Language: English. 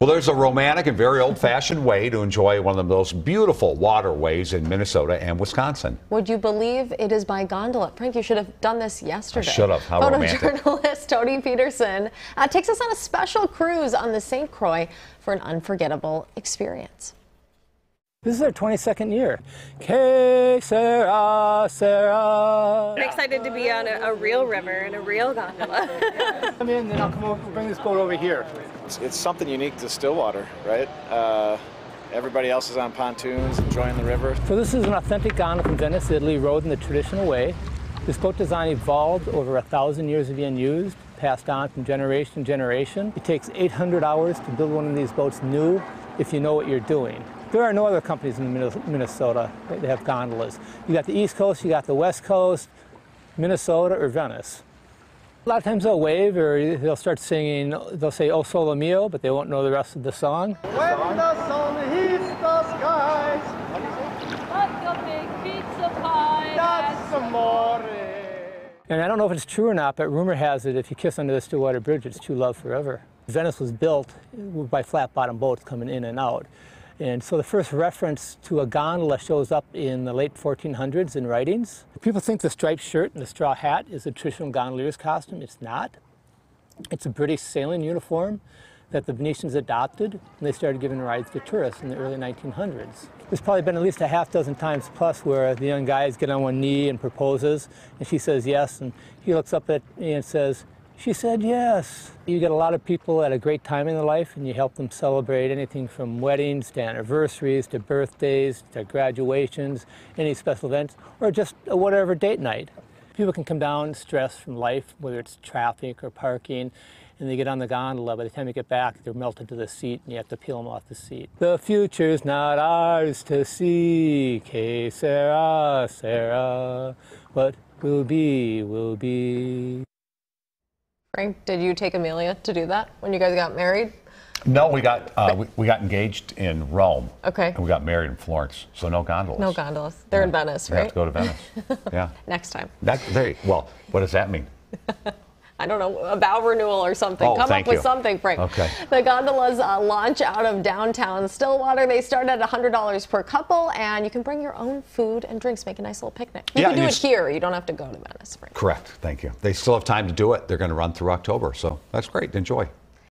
Well, there's a romantic and very old fashioned way to enjoy one of the most beautiful waterways in Minnesota and Wisconsin. Would you believe it is by gondola? Frank, you should have done this yesterday. Should have. How romantic. Photojournalist Tony Peterson uh, takes us on a special cruise on the St. Croix for an unforgettable experience. This is our 22nd year. Que sera, sera. I'm excited to be on a, a real river and a real gondola. Come in, then I'll come over, bring this boat over here. It's, it's something unique to Stillwater, right? Uh, everybody else is on pontoons, enjoying the river. So this is an authentic gondola from Venice, Italy, rowed in the traditional way. This boat design evolved over a thousand years of being used, passed on from generation to generation. It takes 800 hours to build one of these boats new if you know what you're doing. There are no other companies in Minnesota that have gondolas. You got the East Coast, you got the West Coast, Minnesota, or Venice. A lot of times they'll wave or they'll start singing, they'll say, Oh Sole Mio, but they won't know the rest of the song. When the sun hits the skies, like a big pizza pie. That's amore. And I don't know if it's true or not, but rumor has it if you kiss under the Stillwater Bridge, it's true love forever. Venice was built by flat bottom boats coming in and out. And so the first reference to a gondola shows up in the late 1400s in writings. People think the striped shirt and the straw hat is a traditional gondolier's costume. It's not. It's a British sailing uniform that the Venetians adopted and they started giving rides to tourists in the early 1900s. There's probably been at least a half dozen times plus where the young guys get on one knee and proposes and she says yes and he looks up at me and says, she said yes. You get a lot of people at a great time in their life and you help them celebrate anything from weddings to anniversaries to birthdays to graduations, any special events, or just a whatever date night. People can come down stressed from life, whether it's traffic or parking, and they get on the gondola. By the time you get back, they're melted to the seat and you have to peel them off the seat. The future's not ours to see, que sera, sera. What will be, will be. Frank, did you take Amelia to do that when you guys got married? No, we got uh, we, we, got engaged in Rome. Okay. And we got married in Florence, so no gondolas. No gondolas. They're in Venice, right? You have to go to Venice. yeah. Next time. That, there, well, what does that mean? I don't know, a vow renewal or something. Oh, Come up with you. something, Frank. Okay. The gondolas uh, launch out of downtown Stillwater. They start at $100 per couple, and you can bring your own food and drinks, make a nice little picnic. You yeah, can do it here. You don't have to go to Venice. Frank. Correct. Thank you. They still have time to do it. They're going to run through October, so that's great. Enjoy.